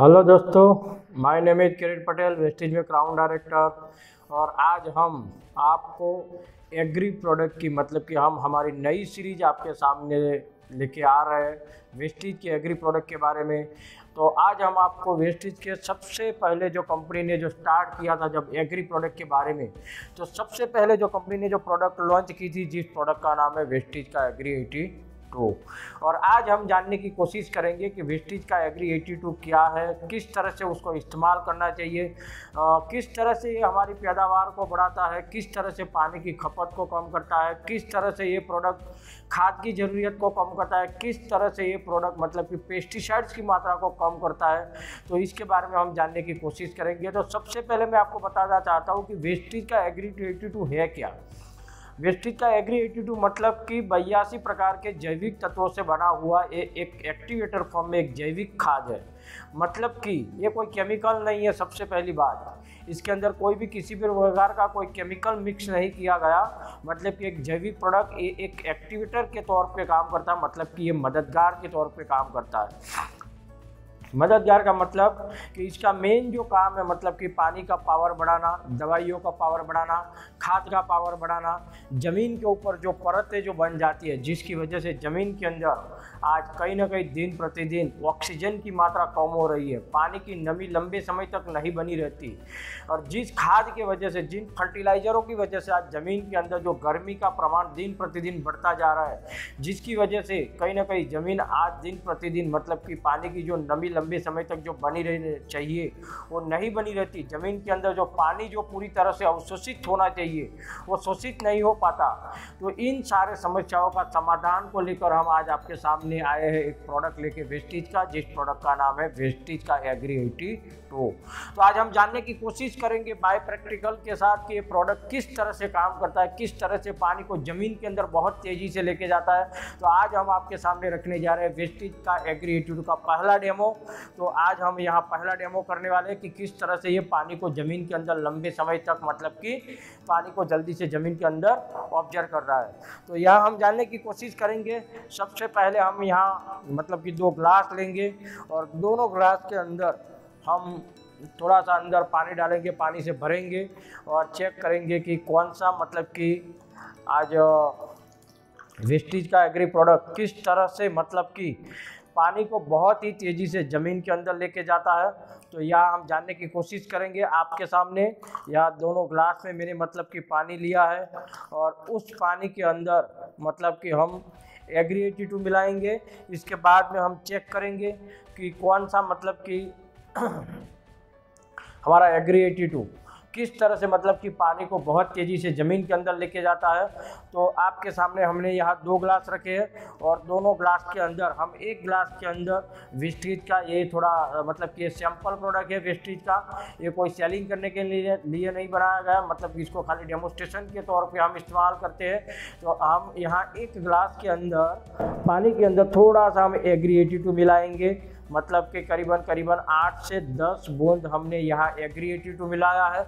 Hello दोस्तों, my name is Kiran Patel, Vestige में crown director. और आज हम आपको एग्री प्रोडक्ट की मतलब कि हम हमारी नई सीरीज़ आपके सामने लेके आ रहे हैं, वेस्टेज के एग्री प्रोडक्ट के बारे में। तो आज हम आपको वेस्टेज के सबसे पहले जो कंपनी ने जो स्टार्ट किया था जब एग्री प्रोडक्ट के बारे में तो सबसे पहले जो कंपनी ने जो प्रोडक्ट लॉन्च की थी, जिस प्रोडक्ट का नाम है वेस्टेज का एग्री एटी टू और आज हम जानने की कोशिश करेंगे कि वेस्टिज का एग्री एटी टू क्या है किस तरह से उसको इस्तेमाल करना चाहिए आ, किस तरह से ये हमारी पैदावार को बढ़ाता है किस तरह से पानी की खपत को कम करता है किस तरह से ये प्रोडक्ट खाद की ज़रूरत को कम करता है किस तरह से ये प्रोडक्ट मतलब कि पेस्टिसाइड्स की मात्रा को कम करता है। तो इसके बारे में हम जानने की कोशिश करेंगे। तो सबसे पहले मैं आपको बताना चाहता हूँ कि वेस्टिज का एग्री एटी टू है क्या। का एग्री एटी टू मतलब कि बयासी प्रकार के जैविक तत्वों से बना हुआ ए, एक एक्टिवेटर फॉर्म में एक जैविक खाद है। मतलब कि ये कोई केमिकल नहीं है सबसे पहली बात। इसके अंदर कोई भी किसी भी प्रकार का कोई केमिकल मिक्स नहीं किया गया। मतलब कि एक जैविक प्रोडक्ट एक एक्टिवेटर के तौर पे काम करता है। मतलब कि ये मददगार के तौर पे काम करता है। मददगार का मतलब कि इसका मेन जो काम है मतलब कि पानी का पावर बढ़ाना, दवाइयों का पावर बढ़ाना, खाद का पावर बढ़ाना, ज़मीन के ऊपर जो परतें जो बन जाती है, जिसकी वजह से ज़मीन के अंदर आज कहीं ना कहीं दिन प्रतिदिन ऑक्सीजन की मात्रा कम हो रही है। पानी की नमी लंबे समय तक नहीं बनी रहती। और जिस खाद की वजह से, जिन फर्टिलाइज़रों की वजह से आज ज़मीन के अंदर जो गर्मी का प्रमाण दिन प्रतिदिन बढ़ता जा रहा है, जिसकी वजह से कहीं ना कहीं ज़मीन आज दिन प्रतिदिन मतलब कि पानी की जो नमी लंबे समय तक जो बनी रहनी चाहिए, वो नहीं बनी रहती। ज़मीन के अंदर जो पानी जो पूरी तरह से अवशोषित होना चाहिए, वो शोषित नहीं हो पाता। तो इन सारे समस्याओं का समाधान को लेकर हम आज आपके सामने आए हैं एक प्रोडक्ट लेके वेस्टिज का, जिस प्रोडक्ट का नाम है वेस्टिज का एग्री एटी टू तो आज हम जानने की कोशिश करेंगे बाय प्रैक्टिकल के साथ कि ये प्रोडक्ट किस तरह से काम करता है, किस तरह से पानी को ज़मीन के अंदर बहुत तेज़ी से लेके जाता है। तो आज हम आपके सामने रखने जा रहे हैं वेस्टिज का एग्री का पहला डेमो तो आज हम यहाँ पहला डेमो करने वाले हैं कि किस तरह से ये पानी को ज़मीन के अंदर लंबे समय तक मतलब कि पानी को जल्दी से ज़मीन के अंदर ऑब्ज़र्व कर रहा है। तो यह हम जानने की कोशिश करेंगे, सबसे पहले हम यहाँ मतलब कि दो ग्लास लेंगे और दोनों ग्लास के अंदर हम थोड़ा सा अंदर पानी डालेंगे, पानी से भरेंगे और चेक करेंगे कि कौन सा मतलब कि आज वेस्टिज का एग्री प्रोडक्ट किस तरह से मतलब कि पानी को बहुत ही तेज़ी से ज़मीन के अंदर लेके जाता है। तो यह हम जानने की कोशिश करेंगे आपके सामने। यहाँ दोनों ग्लास में मैंने मतलब कि पानी लिया है और उस पानी के अंदर मतलब कि हम एग्री एटी टू मिलाएँगे। इसके बाद में हम चेक करेंगे कि कौन सा मतलब कि हमारा एग्री एटी टू किस तरह से मतलब कि पानी को बहुत तेज़ी से ज़मीन के अंदर लेके जाता है? तो आपके सामने हमने यहाँ दो ग्लास रखे हैं और दोनों ग्लास के अंदर, हम एक ग्लास के अंदर वेस्टीज का ये थोड़ा मतलब कि सैंपल प्रोडक्ट है वेस्टीज का, ये कोई सेलिंग करने के लिए लिए नहीं बनाया गया मतलब इसको खाली डेमोस्ट्रेशन के तौर पर हम इस्तेमाल करते हैं। तो हम यहाँ एक ग्लास के अंदर, पानी के अंदर थोड़ा सा हम एग्री एटी टू मिलाएँगे। मतलब कि करीबन करीबन आठ से दस बूंद हमने यहाँ एग्री एटी टू मिलाया है।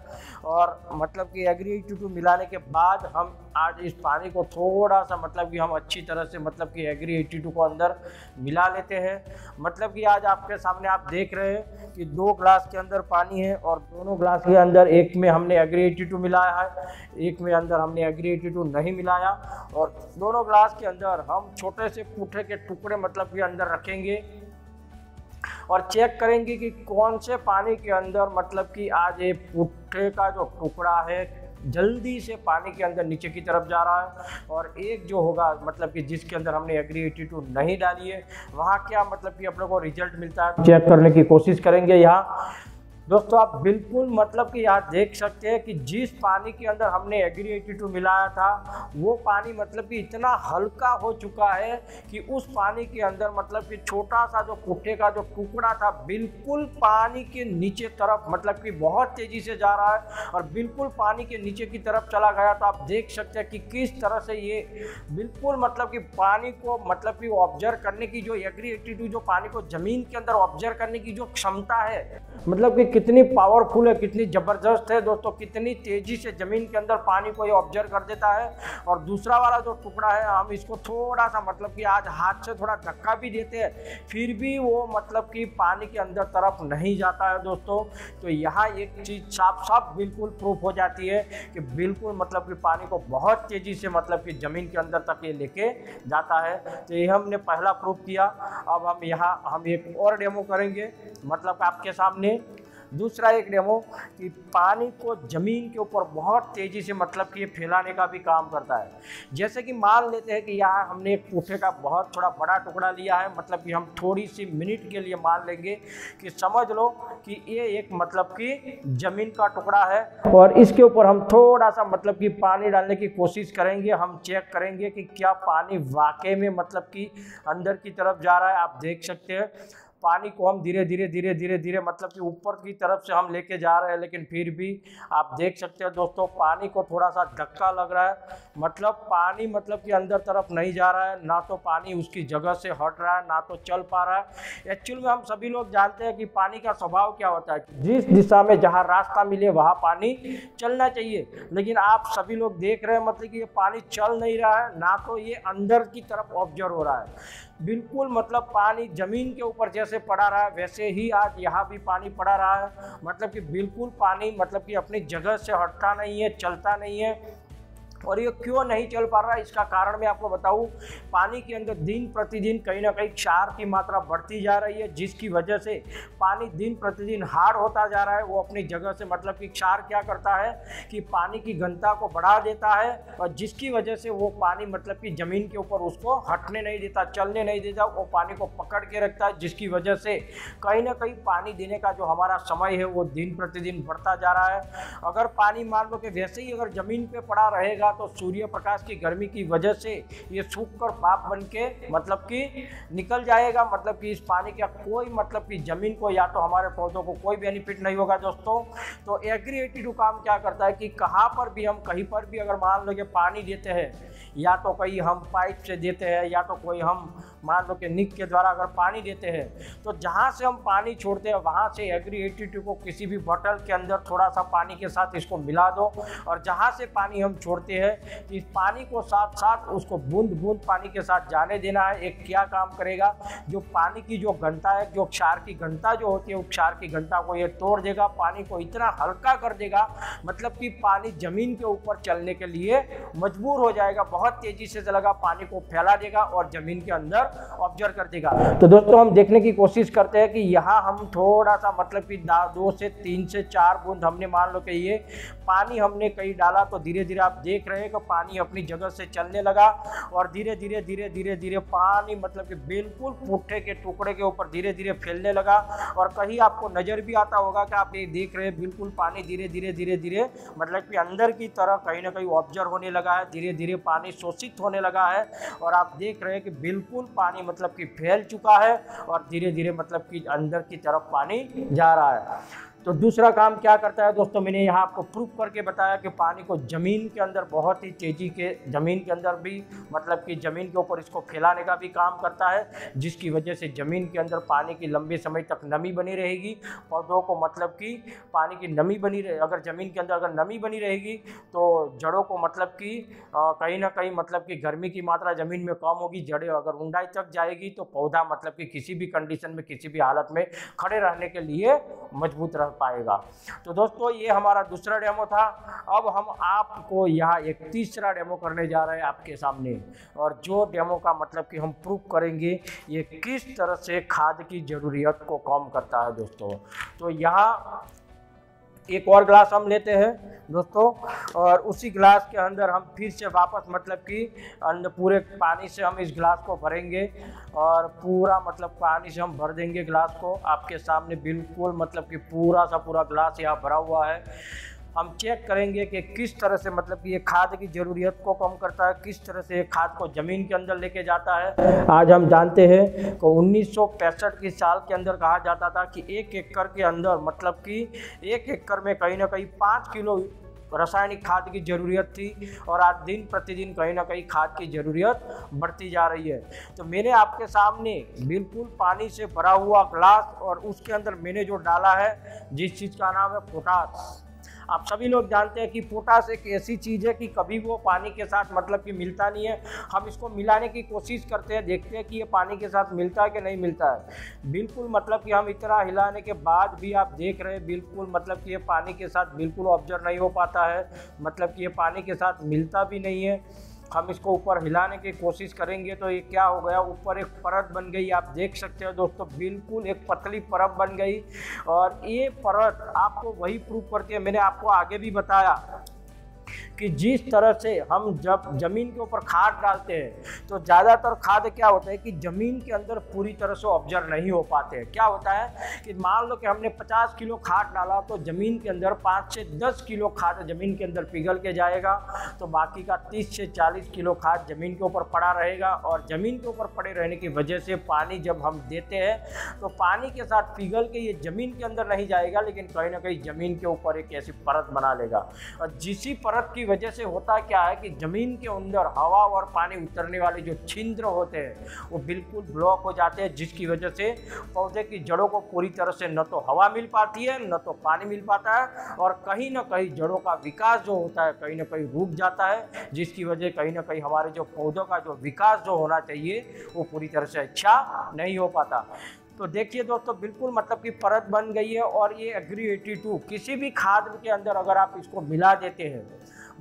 और मतलब कि एग्री एटी टू मिलाने के बाद हम आज इस पानी को थोड़ा सा मतलब कि हम अच्छी तरह से मतलब कि एग्री एटी टू को अंदर मिला लेते हैं। मतलब कि आज आपके सामने आप देख रहे हैं कि दो ग्लास के अंदर पानी है और दोनों ग्लास के अंदर एक में हमने एग्री एटी टू मिलाया है, एक में अंदर हमने एग्री एटी टू नहीं मिलाया। और दोनों ग्लास के अंदर हम छोटे से पूठे के टुकड़े मतलब कि अंदर रखेंगे। और चेक करेंगे कि कौन से पानी के अंदर मतलब कि आज ये पुट्ठे का जो टुकड़ा है, जल्दी से पानी के अंदर नीचे की तरफ़ जा रहा है और एक जो होगा मतलब कि जिसके अंदर हमने एग्री एटी टू नहीं डाली है, वहाँ क्या मतलब कि अपने को रिज़ल्ट मिलता है? चेक करने की कोशिश करेंगे यहाँ। दोस्तों, आप बिल्कुल मतलब कि यहाँ देख सकते हैं कि जिस पानी के अंदर हमने एग्री एटी टू मिलाया था, वो पानी मतलब कि इतना हल्का हो चुका है कि उस पानी के अंदर मतलब कि छोटा सा जो कुट्टे का जो टुकड़ा था, बिल्कुल पानी के नीचे तरफ़ मतलब कि बहुत तेज़ी से जा रहा है और बिल्कुल पानी के नीचे की तरफ़ चला गया। तो आप देख सकते हैं कि किस तरह से ये बिल्कुल मतलब कि पानी को मतलब कि ऑब्ज़र्व करने की जो एग्री एटी जो पानी को ज़मीन के अंदर ऑब्ज़र्व करने की जो क्षमता है मतलब कि कितनी पावरफुल है, कितनी ज़बरदस्त है दोस्तों, कितनी तेज़ी से ज़मीन के अंदर पानी को ये ऑब्ज़र्व कर देता है। और दूसरा वाला जो टुकड़ा है, हम इसको थोड़ा सा मतलब कि आज हाथ से थोड़ा धक्का भी देते हैं, फिर भी वो मतलब कि पानी के अंदर तरफ़ नहीं जाता है दोस्तों। तो यहाँ एक चीज़ साफ़ साफ़ बिल्कुल प्रूफ हो जाती है कि बिल्कुल मतलब कि पानी को बहुत तेज़ी से मतलब कि ज़मीन के अंदर तक ये लेके जाता है। तो ये हमने पहला प्रूफ किया। अब हम यहाँ, हम एक और डेमो करेंगे। मतलब आपके सामने दूसरा एक डेमो कि पानी को ज़मीन के ऊपर बहुत तेज़ी से मतलब कि ये फैलाने का भी काम करता है। जैसे कि मान लेते हैं कि यहाँ हमने एक कोफे का बहुत थोड़ा बड़ा टुकड़ा लिया है मतलब कि हम थोड़ी सी मिनट के लिए मान लेंगे कि समझ लो कि ये एक मतलब कि ज़मीन का टुकड़ा है और इसके ऊपर हम थोड़ा सा मतलब कि पानी डालने की कोशिश करेंगे, हम चेक करेंगे कि क्या पानी वाकई में मतलब कि अंदर की तरफ़ जा रहा है। आप देख सकते हैं पानी को हम धीरे धीरे धीरे धीरे धीरे मतलब कि ऊपर की तरफ़ से हम लेके जा रहे हैं, लेकिन फिर भी आप देख सकते हैं दोस्तों, पानी को थोड़ा सा धक्का लग रहा है। मतलब पानी मतलब कि अंदर तरफ़ नहीं जा रहा है, ना तो पानी उसकी जगह से हट रहा है, ना तो चल पा रहा है। एक्चुअल में हम सभी लोग जानते हैं कि पानी का स्वभाव क्या होता है। जिस दिशा में जहाँ रास्ता मिले, वहाँ पानी चलना चाहिए। लेकिन आप सभी लोग देख रहे हैं मतलब कि ये पानी चल नहीं रहा है, ना तो ये अंदर की तरफ़ ऑब्ज़र्व हो रहा है। बिल्कुल मतलब पानी ज़मीन के ऊपर जैसे पड़ा रहा है वैसे ही आज यहाँ भी पानी पड़ा रहा है। मतलब कि बिल्कुल पानी मतलब कि अपनी जगह से हटता नहीं है, चलता नहीं है। और ये क्यों नहीं चल पा रहा इसका कारण मैं आपको बताऊँ, पानी के अंदर दिन प्रतिदिन कहीं ना कहीं क्षार की मात्रा बढ़ती जा रही है, जिसकी वजह से पानी दिन प्रतिदिन हार्ड होता जा रहा है। वो अपनी जगह से मतलब कि क्षार क्या करता है कि पानी की घनता को बढ़ा देता है और जिसकी वजह से वो पानी मतलब कि ज़मीन के ऊपर उसको हटने नहीं देता, चलने नहीं देता, वो पानी को पकड़ के रखता है, जिसकी वजह से कहीं ना कहीं पानी देने का जो हमारा समय है, वो दिन प्रतिदिन बढ़ता जा रहा है। अगर पानी मान लो कि वैसे ही अगर ज़मीन पर पड़ा रहेगा तो सूर्य प्रकाश की गर्मी की वजह से ये सूख कर पाप बन के मतलब कि निकल जाएगा। मतलब कि इस पानी का कोई मतलब कि ज़मीन को या तो हमारे पौधों को कोई बेनिफिट नहीं होगा दोस्तों। तो एग्री काम क्या करता है कि कहाँ पर भी हम कहीं पर भी अगर मान लो कि पानी देते हैं, या तो कहीं हम पाइप से देते हैं, या तो कोई हम मान लो कि निक के द्वारा अगर पानी देते हैं तो जहाँ से हम पानी छोड़ते हैं, वहाँ से एग्री एटी को किसी भी बॉटल के अंदर थोड़ा सा पानी के साथ इसको मिला दो। और जहाँ से पानी हम छोड़ते हैं तो इस पानी को साथ साथ उसको बूंद बूंद पानी के साथ जाने देना है। एक क्या काम करेगा? जो पानी की जो घनता है, जो क्षार की घनता जो होती है उस क्षार की घनता को ये तोड़ देगा, पानी को इतना हल्का कर देगा मतलब कि पानी ज़मीन के ऊपर चलने के लिए मजबूर हो जाएगा, बहुत तेज़ी से चलेगा, पानी को फैला देगा और ज़मीन के अंदर ऑब्ज़र्व कर देगा। तो दोस्तों, हम देखने की कोशिश करते हैं कि यहाँ हम थोड़ा सा मतलब कि दो से तीन से चार बूंद हमने मान लो कि ये पानी हमने कहीं डाला तो धीरे धीरे आप देख रहे हैं कि पानी अपनी जगह से चलने लगा और धीरे धीरे धीरे धीरे धीरे पानी मतलब कि बिल्कुल पुट्ठे के टुकड़े के ऊपर धीरे धीरे फैलने लगा और कहीं आपको नज़र भी आता होगा कि आप ये देख रहे हैं बिल्कुल पानी धीरे धीरे धीरे धीरे मतलब कि अंदर की तरह कहीं ना कहीं ऑब्ज़र्व होने लगा है धीरे धीरे पानी शोषित होने लगा है और आप देख रहे हैं कि बिल्कुल पानी मतलब कि फैल चुका है और धीरे धीरे मतलब कि अंदर की तरफ़ पानी जा रहा है तो दूसरा काम क्या करता है दोस्तों, मैंने यहाँ आपको प्रूफ करके बताया कि पानी को ज़मीन के अंदर बहुत ही तेज़ी के, ज़मीन के अंदर भी मतलब कि ज़मीन के ऊपर इसको फैलाने का भी काम करता है, जिसकी वजह से ज़मीन के अंदर पानी की लंबे समय तक नमी बनी रहेगी। पौधों को मतलब कि पानी की नमी बनी रहे, अगर ज़मीन के अंदर अगर नमी बनी रहेगी तो जड़ों को मतलब कि कहीं ना कहीं मतलब कि गर्मी की मात्रा ज़मीन में कम होगी, जड़ें अगर ऊंडाई तक जाएगी तो पौधा मतलब कि किसी भी कंडीशन में, किसी भी हालत में खड़े रहने के लिए मज़बूत रह पाएगा। तो दोस्तों, ये हमारा दूसरा डेमो था। अब हम आपको यहाँ एक तीसरा डेमो करने जा रहे हैं आपके सामने। और जो डेमो का मतलब कि हम प्रूफ करेंगे, ये किस तरह से खाद की ज़रूरियत को कम करता है दोस्तों। तो यहाँ एक और ग्लास हम लेते हैं, दोस्तों, और उसी गिलास के अंदर हम फिर से वापस मतलब कि, अंदर पूरे पानी से हम इस गिलास को भरेंगे, और पूरा मतलब पानी से हम भर देंगे गिलास को। आपके सामने बिल्कुल मतलब कि पूरा सा पूरा गिलास यहाँ भरा हुआ है। हम चेक करेंगे कि किस तरह से मतलब कि ये खाद की ज़रूरियत को कम करता है, किस तरह से ये खाद को ज़मीन के अंदर लेके जाता है। आज हम जानते हैं कि उन्नीस की साल के अंदर कहा जाता था कि एक एकड़ के अंदर मतलब कि एक एकड़ में कहीं ना कहीं पाँच किलो रासायनिक खाद की ज़रूरत थी और आज दिन प्रतिदिन कहीं ना कहीं खाद की ज़रूरत बढ़ती जा रही है। तो मैंने आपके सामने बिल्कुल पानी से भरा हुआ ग्लास और उसके अंदर मैंने जो डाला है, जिस चीज़ का नाम है पोटास। आप सभी लोग जानते हैं कि पोटास एक ऐसी चीज़ है कि कभी वो पानी के साथ मतलब कि मिलता नहीं है। हम इसको मिलाने की कोशिश करते हैं, देखते हैं कि ये पानी के साथ मिलता है कि नहीं मिलता है। बिल्कुल मतलब कि हम इतना हिलाने के बाद भी आप देख रहे हैं, बिल्कुल मतलब कि ये पानी के साथ बिल्कुल ऑब्ज़र्व नहीं हो पाता है। मतलब कि ये पानी के साथ मिलता भी नहीं है। हम इसको ऊपर हिलाने की कोशिश करेंगे तो ये क्या हो गया? ऊपर एक परत बन गई, आप देख सकते हो दोस्तों, बिल्कुल एक पतली परत बन गई। और ये परत आपको वही प्रूफ करती है, मैंने आपको आगे भी बताया। कि जिस तरह से हम जब ज़मीन के ऊपर खाद डालते हैं तो ज़्यादातर खाद क्या होता है कि ज़मीन के अंदर पूरी तरह से ऑब्ज़र्व नहीं हो पाते हैं। क्या होता है कि मान लो कि हमने 50 किलो खाद डाला तो ज़मीन के अंदर 5 से 10 किलो खाद ज़मीन के अंदर पिघल के जाएगा तो बाकी का 30 से 40 किलो खाद ज़मीन के ऊपर पड़ा रहेगा। और ज़मीन के ऊपर पड़े रहने की वजह से पानी जब हम देते हैं तो पानी के साथ पिघल के ये ज़मीन के अंदर नहीं जाएगा, लेकिन कहीं ना कहीं ज़मीन के ऊपर एक ऐसी परत बना लेगा। और जिसी परत की वजह से होता क्या है कि ज़मीन के अंदर हवा और पानी उतरने वाले जो छिंद्र होते हैं, वो बिल्कुल ब्लॉक हो जाते हैं, जिसकी वजह से पौधे की जड़ों को पूरी तरह से न तो हवा मिल पाती है, न तो पानी मिल पाता है और कहीं ना कहीं जड़ों का विकास जो होता है, कहीं ना कहीं रुक जाता है, जिसकी वजह कहीं ना कहीं हमारे जो पौधों का जो विकास जो होना चाहिए, वो पूरी तरह से अच्छा नहीं हो पाता। तो देखिए दोस्तों, बिल्कुल मतलब कि परत बन गई है और ये एग्री एटी टू किसी भी खाद के अंदर अगर आप इसको मिला देते हैं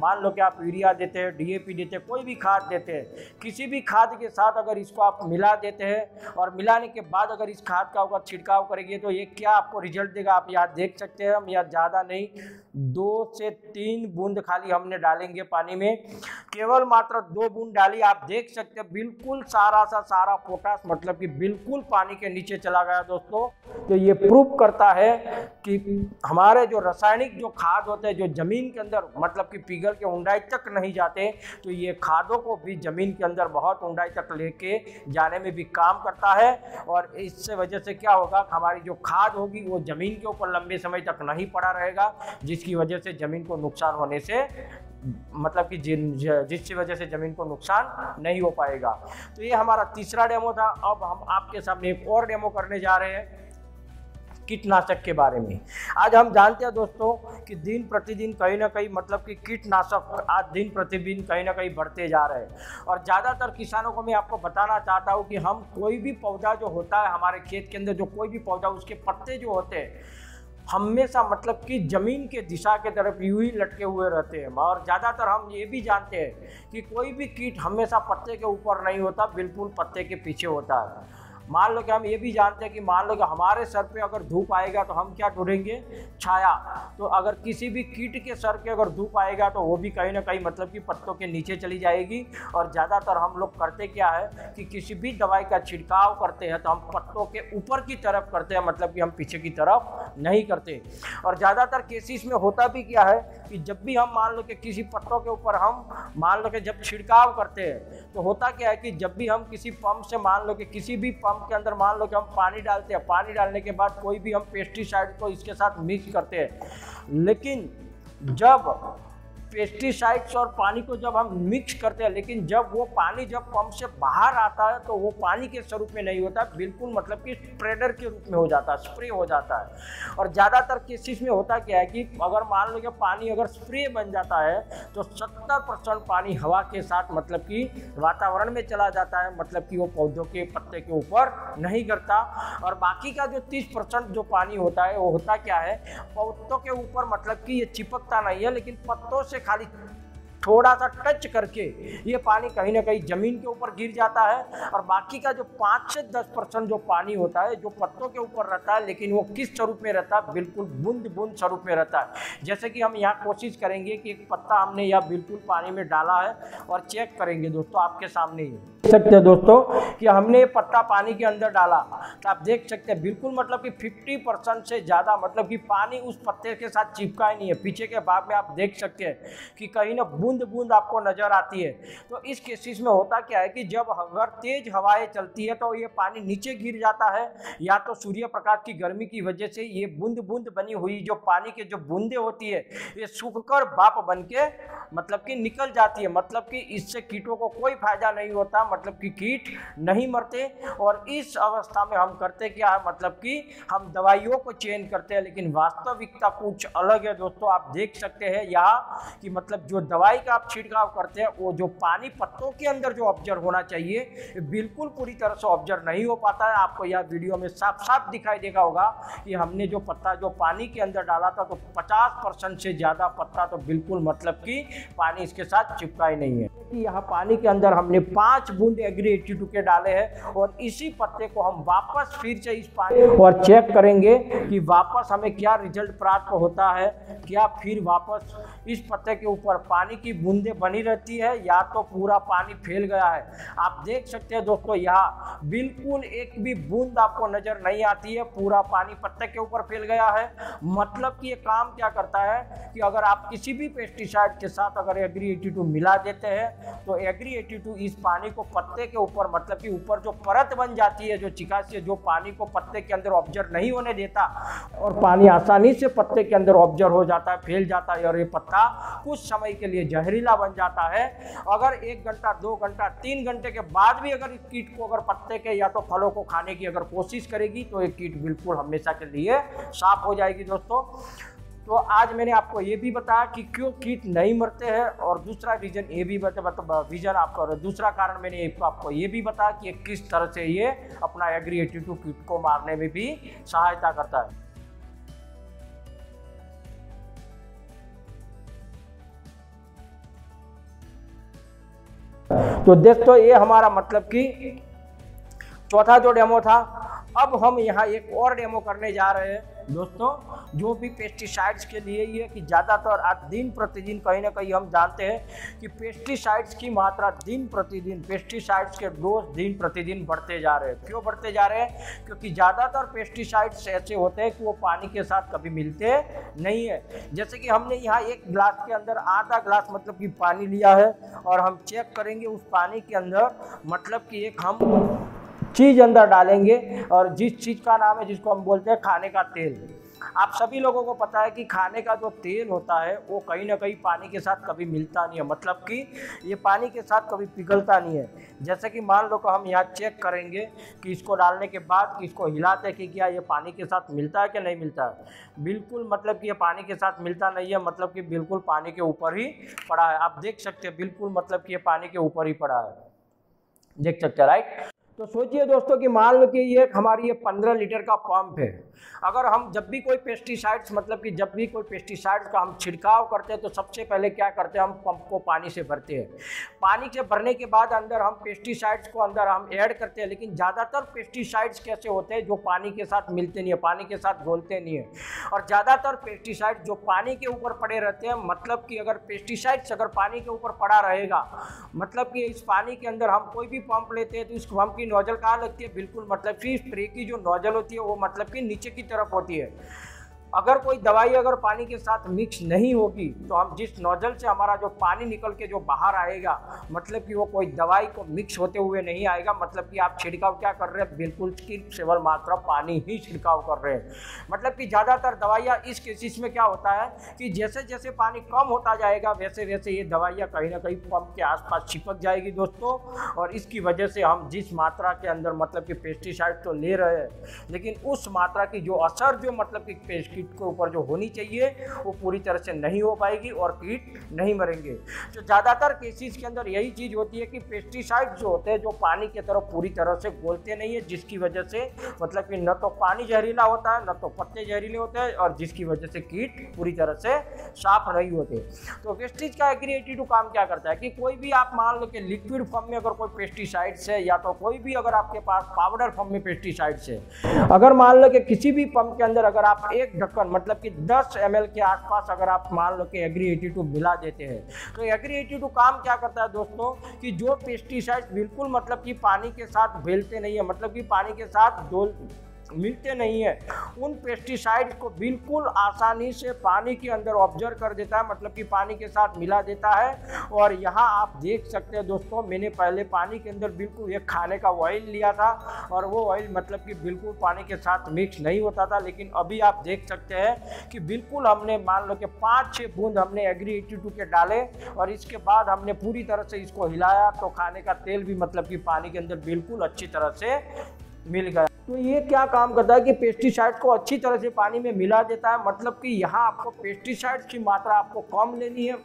मान लो कि आप यूरिया देते हैं डीएपी देते हैं, कोई भी खाद देते हैं, किसी भी खाद के साथ अगर इसको आप मिला देते हैं और मिलाने के बाद अगर इस खाद का अगर छिड़काव करेंगे तो ये क्या आपको रिज़ल्ट देगा? आप यहाँ देख सकते हैं हम, यहाँ ज़्यादा नहीं, दो से तीन बूंद खाली हमने डालेंगे पानी में, केवल मात्र दो बूंद डाली, आप देख सकते हैं, बिल्कुल सारा सा सारा पोटास मतलब कि बिल्कुल पानी के नीचे चला गया दोस्तों तो ये प्रूफ करता है कि हमारे जो रासायनिक जो खाद होते हैं, जो ज़मीन के अंदर मतलब कि पिघल के ऊंडाई तक नहीं जाते तो ये खादों को भी ज़मीन के अंदर बहुत ऊंडाई तक लेके जाने में भी काम करता है। और इससे वजह से क्या होगा, हमारी जो खाद होगी वो ज़मीन के ऊपर लंबे समय तक नहीं पड़ा रहेगा, जिसकी वजह से ज़मीन को नुकसान होने से मतलब कि जिन, जिसकी वजह से ज़मीन को नुकसान नहीं हो पाएगा। तो ये हमारा तीसरा डेमो था, अब हम आपके सामने एक और डेमो करने जा रहे हैं। कीटनाशक के बारे में। आज हम जानते हैं दोस्तों कि दिन प्रतिदिन कहीं ना कहीं मतलब कि कीटनाशक आज दिन प्रतिदिन कहीं ना कहीं बढ़ते जा रहे हैं। और ज़्यादातर किसानों को मैं आपको बताना चाहता हूँ कि हम कोई भी पौधा जो होता है हमारे खेत के अंदर, जो कोई भी पौधा, उसके पत्ते जो होते हैं, हमेशा मतलब कि ज़मीन के दिशा के तरफ़ यूँ ही लटके हुए रहते हैं। और ज़्यादातर हम ये भी जानते हैं कि कोई भी कीट हमेशा पत्ते के ऊपर नहीं होता, बिल्कुल पत्ते के पीछे होता है। मान लो कि हम ये भी जानते हैं कि मान लो कि हमारे सर पे अगर धूप आएगा तो हम क्या ढूंढेंगे छाया। तो अगर किसी भी कीट के सर के अगर धूप आएगा तो वो भी कहीं ना कहीं मतलब कि पत्तों के नीचे चली जाएगी। और ज़्यादातर हम लोग करते क्या है कि किसी भी दवाई का छिड़काव करते हैं तो हम पत्तों के ऊपर की तरफ़ करते हैं मतलब कि हम पीछे की तरफ़ नहीं करते। और ज़्यादातर केसेस में होता भी क्या है कि जब भी हम मान लो कि किसी पत्तों के ऊपर हम मान लो कि जब छिड़काव करते हैं तो होता क्या है कि जब भी हम किसी पंप से मान लो कि किसी भी पंप पंप के अंदर मान लो कि हम पानी डालते हैं, पानी डालने के बाद कोई भी हम पेस्टिसाइड को इसके साथ मिक्स करते हैं। लेकिन जब पेस्टिसाइड्स और पानी को जब हम मिक्स करते हैं, लेकिन जब वो पानी जब पंप से बाहर आता है तो वो पानी के स्वरूप में नहीं होता, बिल्कुल मतलब कि स्प्रेडर के रूप में हो जाता है स्प्रे हो जाता है। और ज़्यादातर केसेस में होता क्या है कि अगर मान लो कि पानी अगर स्प्रे बन जाता है तो सत्तर परसेंट पानी हवा के साथ मतलब कि वातावरण में चला जाता है मतलब कि वो पौधों के पत्ते के ऊपर नहीं करता और बाकी का जो तीस परसेंट जो पानी होता है, वो होता क्या है पौधों के ऊपर मतलब कि ये चिपकता नहीं है, लेकिन पत्तों से खाली थोड़ा सा टच करके ये पानी कहीं ना कहीं ज़मीन के ऊपर गिर जाता है और बाकी का जो पाँच से दस परसेंट जो पानी होता है, जो पत्तों के ऊपर रहता है, लेकिन वो किस स्वरूप में रहता है? बिल्कुल बूंद बूंद स्वरूप में रहता है। जैसे कि हम यहाँ कोशिश करेंगे कि एक पत्ता हमने यह बिल्कुल पानी में डाला है और चेक करेंगे दोस्तों, आपके सामने ही सकते हैं दोस्तों कि हमने ये पत्ता पानी के अंदर डाला। तो आप देख सकते हैं, बिल्कुल मतलब कि 50 परसेंट से ज़्यादा मतलब कि पानी उस पत्ते के साथ चिपका ही नहीं है। पीछे के भाग में आप देख सकते हैं कि कहीं ना बूंद बूंद आपको नज़र आती है। तो इस केसिस में होता क्या है कि जब अगर तेज हवाएँ चलती है तो ये पानी नीचे गिर जाता है, या तो सूर्य प्रकाश की गर्मी की वजह से ये बूंद बूंद बनी हुई जो पानी के जो बूंदे होती है, ये सूख कर बाप बन के मतलब कि निकल जाती है। मतलब कि इससे कीटों को कोई फ़ायदा नहीं होता मतलब कि कीट नहीं मरते और इस अवस्था में हम करते क्या है मतलब कि हम दवाइयों को चेंज करते हैं। लेकिन वास्तविकता कुछ अलग है दोस्तों, आप देख सकते हैं यहाँ कि मतलब जो दवाई का आप छिड़काव करते हैं, वो जो पानी पत्तों के अंदर जो ऑब्ज़र्व होना चाहिए, बिल्कुल पूरी तरह से ऑब्ज़र्व नहीं हो पाता है। आपको यह वीडियो में साफ़ साफ़ दिखाई देगा होगा कि हमने जो पत्ता, जो पानी के अंदर डाला था तो 50 परसेंट से ज़्यादा पत्ता तो बिल्कुल मतलब कि पानी इसके साथ चिपका ही नहीं है। कि यहाँ पानी के अंदर हमने पाँच बूंद एग्री एट्टी के डाले हैं और इसी पत्ते को हम वापस फिर से इस पानी और चेक करेंगे कि वापस हमें क्या रिज़ल्ट प्राप्त होता है, क्या फिर वापस इस पत्ते के ऊपर पानी की बूंदे बनी रहती है, या तो पूरा पानी फैल गया है। आप देख सकते हैं दोस्तों, यहाँ बिल्कुल एक भी बूंद आपको नज़र नहीं आती है, पूरा पानी पत्ते के ऊपर फैल गया है। मतलब कि ये काम क्या करता है कि अगर आप किसी भी पेस्टिसाइड के साथ अगर एग्री एटी मिला देते हैं तो एग्री एटी इस पानी को पत्ते के ऊपर मतलब कि ऊपर जो परत बन जाती है, जो चिकासी जो पानी को पत्ते के अंदर ऑब्ज़र्व नहीं होने देता, और पानी आसानी से पत्ते के अंदर ऑब्ज़र्व हो जाता है, फैल जाता है, और ये पत्ता कुछ समय के लिए जहरीला बन जाता है। अगर एक घंटा, दो घंटा, तीन घंटे के बाद भी अगर इस कीट को अगर पत्ते के या तो फलों को खाने की अगर कोशिश करेगी तो ये कीट बिल्कुल हमेशा के लिए साफ़ हो जाएगी दोस्तों। तो आज मैंने आपको ये भी बताया कि क्यों कीट नहीं मरते हैं और दूसरा रीजन ये भी मतलब रीजन आपका दूसरा कारण मैंने आपको ये भी बताया कि किस तरह से ये अपना एग्री एटीटू कीट को मारने में भी सहायता करता है। तो देख तो ये हमारा मतलब कि चौथा जो डेमो था, अब हम यहाँ एक और डेमो करने जा रहे हैं। दोस्तों, जो भी पेस्टिसाइड्स के लिए ये कि ज़्यादातर आज दिन प्रतिदिन कहीं ना कहीं हम जानते हैं कि पेस्टिसाइड्स की मात्रा दिन प्रतिदिन पेस्टिसाइड्स के डोज दिन प्रतिदिन बढ़ते जा रहे हैं। क्यों बढ़ते जा रहे हैं? क्योंकि ज़्यादातर पेस्टिसाइड्स ऐसे होते हैं कि वो पानी के साथ कभी मिलते नहीं है। जैसे कि हमने यहाँ एक ग्लास के अंदर आधा ग्लास मतलब कि पानी लिया है और हम चेक करेंगे उस पानी के अंदर मतलब कि एक हम चीज़ अंदर डालेंगे और जिस चीज़ का नाम है, जिसको हम बोलते हैं खाने का तेल। आप सभी लोगों को पता है कि खाने का जो तेल होता है, वो कहीं ना कहीं पानी के साथ कभी मिलता नहीं है। मतलब कि ये पानी के साथ कभी पिघलता नहीं है। जैसे कि मान लो कि हम यहाँ चेक करेंगे कि इसको डालने के बाद कि इसको हिलाते कि क्या ये पानी के साथ मिलता है कि नहीं मिलता है। बिल्कुल मतलब कि ये पानी के साथ मिलता नहीं है मतलब कि बिल्कुल पानी के ऊपर ही पड़ा है। आप देख सकते हैं, बिल्कुल मतलब कि ये पानी के ऊपर ही पड़ा है। देख सकते हैं राइट तो सोचिए दोस्तों कि मान लो कि ये हमारी ये पंद्रह लीटर का पंप है। अगर हम जब भी कोई पेस्टिसाइड्स मतलब कि जब भी कोई पेस्टिसाइड्स का हम छिड़काव करते हैं तो सबसे पहले क्या करते हैं, हम पंप को पानी से भरते हैं। पानी से भरने के बाद अंदर हम पेस्टिसाइड्स को अंदर हम ऐड करते हैं, लेकिन ज़्यादातर पेस्टिसाइड्स कैसे होते हैं, जो पानी के साथ मिलते नहीं है, पानी के साथ घोलते नहीं है। और ज़्यादातर पेस्टिसाइड जो पानी के ऊपर पड़े रहते हैं मतलब कि अगर पेस्टिसाइड्स अगर पानी के ऊपर पड़ा रहेगा मतलब कि इस पानी के अंदर हम कोई भी पंप लेते हैं तो इस पंप की नोजल कहाँ लगती है? बिल्कुल मतलब कि स्प्रे की जो नोजल होती है, वो मतलब कि नीचे की तरफ़ होती है। अगर कोई दवाई अगर पानी के साथ मिक्स नहीं होगी तो हम जिस नोजल से हमारा जो पानी निकल के जो बाहर आएगा मतलब कि वो कोई दवाई को मिक्स होते हुए नहीं आएगा मतलब कि आप छिड़काव क्या कर रहे हैं? बिल्कुल केवल मात्रा पानी ही छिड़काव कर रहे हैं। मतलब कि ज़्यादातर दवाइयाँ इस केसिस में क्या होता है कि जैसे जैसे पानी कम होता जाएगा वैसे वैसे ये दवाइयाँ कहीं ना कहीं पंप के आसपास छिपक जाएगी दोस्तों, और इसकी वजह से हम जिस मात्रा के अंदर मतलब कि पेस्टिसाइड तो ले रहे हैं, लेकिन उस मात्रा की जो असर जो मतलब कि कीट के ऊपर जो होनी चाहिए, वो पूरी तरह से नहीं हो पाएगी और कीट नहीं मरेंगे। तो ज़्यादातर केसेस के अंदर यही चीज़ होती है कि पेस्टिसाइड जो होते हैं, जो पानी की तरफ़ पूरी तरह से गोलते नहीं है, जिसकी वजह से मतलब कि न तो पानी जहरीला होता है, न तो पत्ते जहरीले होते हैं और जिसकी वजह से कीट पूरी तरह से साफ़ नहीं होते। तो वेस्टिज का एग्री काम क्या करता है कि कोई भी आप मान लो कि लिक्विड फॉर्म में अगर कोई पेस्टिसाइड्स है या तो कोई भी अगर आपके पास पाउडर फॉर्म में पेस्टिसाइड्स है, अगर मान लो कि किसी भी पंप के अंदर अगर आप एक ढक्कन मतलब कि 10 एम के आसपास अगर आप मान लो कि एग्री एटी मिला देते हैं तो एग्री एटी काम क्या करता है दोस्तों कि जो पेस्टिसाइड बिल्कुल मतलब कि पानी के साथ भेलते नहीं है मतलब कि पानी के साथ मिलते नहीं है। उन पेस्टिसाइड को बिल्कुल आसानी से पानी के अंदर ऑब्ज़र्व कर देता है मतलब कि पानी के साथ मिला देता है। और यहाँ आप देख सकते हैं दोस्तों, मैंने पहले पानी के अंदर बिल्कुल एक खाने का ऑयल लिया था और वो ऑयल मतलब कि बिल्कुल पानी के साथ मिक्स नहीं होता था। लेकिन अभी आप देख सकते हैं कि बिल्कुल हमने मान लो कि पाँच छः बूंद हमने एग्री एटी टू के डाले और इसके बाद हमने पूरी तरह से इसको हिलाया तो खाने का तेल भी मतलब कि पानी के अंदर बिल्कुल अच्छी तरह से मिल गया। तो ये क्या काम करता है कि पेस्टिसाइड को अच्छी तरह से पानी में मिला देता है? मतलब कि यहाँ आपको पेस्टिसाइड की मात्रा आपको कम लेनी है।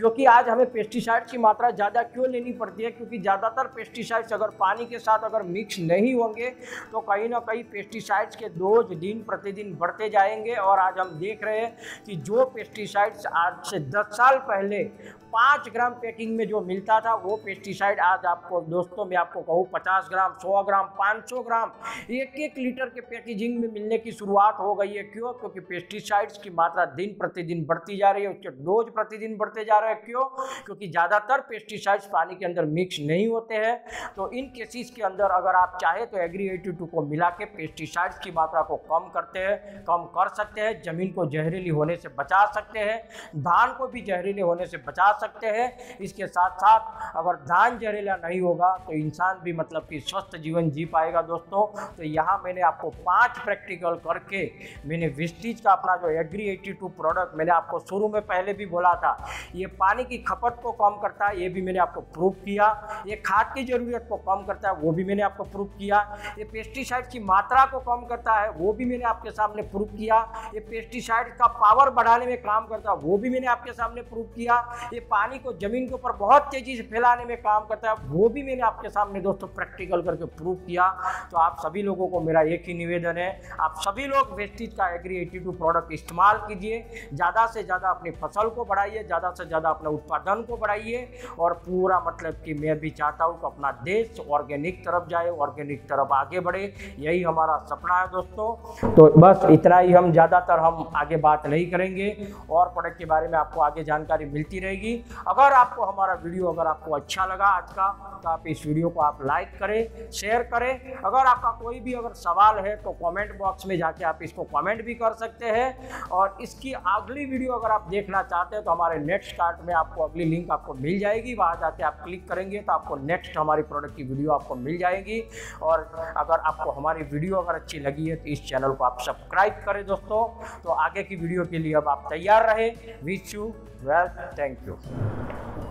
क्योंकि आज हमें पेस्टिसाइड की मात्रा ज़्यादा क्यों लेनी पड़ती है? क्योंकि ज़्यादातर पेस्टिसाइड्स अगर पानी के साथ अगर मिक्स नहीं होंगे तो कहीं ना कहीं पेस्टिसाइड्स के डोज दिन प्रतिदिन बढ़ते जाएँगे। और आज हम देख रहे हैं कि जो पेस्टिसाइड्स आज से 10 साल पहले पाँच ग्राम पैकिंग में जो मिलता था, वो पेस्टिसाइड आज आपको दोस्तों मैं आपको कहूँ पचास ग्राम, सौ ग्राम, पाँच सौ ग्राम, एक एक लीटर के पैकेजिंग में मिलने की शुरुआत हो गई है। क्यों? क्योंकि पेस्टिसाइड्स की मात्रा दिन प्रतिदिन बढ़ती जा रही है, उसके डोज प्रतिदिन बढ़ते जा रहे हैं। क्यों? क्योंकि ज़्यादातर पेस्टिसाइड्स पानी के अंदर मिक्स नहीं होते हैं। तो इन केसेस के अंदर अगर आप चाहें तो एग्री एटी टू को मिला के पेस्टिसाइड्स की मात्रा को कम करते हैं, कम कर सकते हैं, ज़मीन को जहरीली होने से बचा सकते हैं, धान को भी जहरीले होने से बचा सकते हैं। इसके साथ साथ अगर धान जहरीला नहीं होगा तो इंसान भी मतलब कि स्वस्थ जीवन जी पाएगा दोस्तों। तो यहाँ मैंने आपको पाँच प्रैक्टिकल करके मैंने विस्टीज का अपना जो एग्री एटी टू प्रोडक्ट मैंने आपको शुरू में पहले भी बोला था, ये पानी की खपत को कम करता है, ये भी मैंने आपको प्रूफ किया। ये खाद की ज़रूरत को कम करता है, वो भी मैंने आपको प्रूफ किया। ये पेस्टिसाइड की मात्रा को कम करता है, वो भी मैंने आपके सामने प्रूफ किया। ये पेस्टिसाइड का पावर बढ़ाने में काम करता है, वो भी मैंने आपके सामने प्रूफ किया। ये पानी को ज़मीन के ऊपर बहुत तेज़ी से फैलाने में काम करता है, वो भी मैंने आपके सामने दोस्तों प्रैक्टिकल करके प्रूफ किया। तो आप सभी लोगों को मेरा एक ही निवेदन है, आप सभी लोग वेस्टिज का एग्री एटी प्रोडक्ट इस्तेमाल कीजिए। ज़्यादा से ज़्यादा अपनी फ़सल को बढ़ाइए, ज़्यादा से ज़्यादा अपने उत्पादन को बढ़ाइए और पूरा मतलब कि मैं भी चाहता हूँ कि अपना देश ऑर्गेनिक तरफ़ जाए, ऑर्गेनिक तरफ़ आगे बढ़े। यही हमारा सपना है दोस्तों। तो बस इतना ही। हम ज़्यादातर हम आगे बात नहीं करेंगे और प्रोडक्ट के बारे में आपको आगे जानकारी मिलती रहेगी। अगर आपको हमारा वीडियो, अगर आपको अच्छा लगा आज का तो आप इस वीडियो को आप लाइक करें शेयर करें। अगर आपका कोई भी अगर सवाल है तो कमेंट बॉक्स में जाके आप इसको कमेंट भी कर सकते हैं। और इसकी अगली वीडियो अगर आप देखना चाहते हैं तो हमारे नेक्स्ट कार्ड में आपको अगली लिंक आपको मिल जाएगी। वहाँ जाके आप क्लिक करेंगे तो आपको नेक्स्ट हमारी प्रोडक्ट की वीडियो आपको मिल जाएगी। और अगर आपको हमारी वीडियो अगर अच्छी लगी है तो इस चैनल को आप सब्सक्राइब करें दोस्तों। तो आगे की वीडियो के लिए अब आप तैयार रहे। Wish you well thank you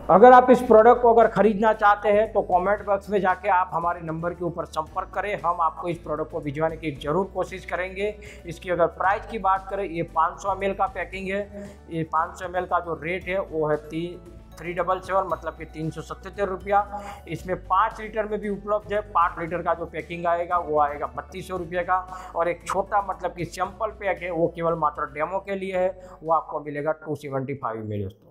अगर आप इस प्रोडक्ट को अगर खरीदना चाहते हैं तो कमेंट बॉक्स में जाके आप हमारे नंबर के ऊपर संपर्क करें। हम आपको इस प्रोडक्ट को भिजवाने की ज़रूर कोशिश करेंगे। इसकी अगर प्राइस की बात करें, ये 500 सौ का पैकिंग है। ये 500 सौ का जो रेट है, वो है तीन थ्री डबल सेवन मतलब कि तीन सौ सत्तर रुपया। इसमें पाँच लीटर में भी उपलब्ध है। पाँच लीटर का जो पैकिंग आएगा, वो आएगा बत्तीस सौ रुपये का। और एक छोटा मतलब कि सिंपल पैक है, वो केवल मात्र डेमो के लिए है। वो आपको मिलेगा टू सेवेंटी फाइव में दोस्तों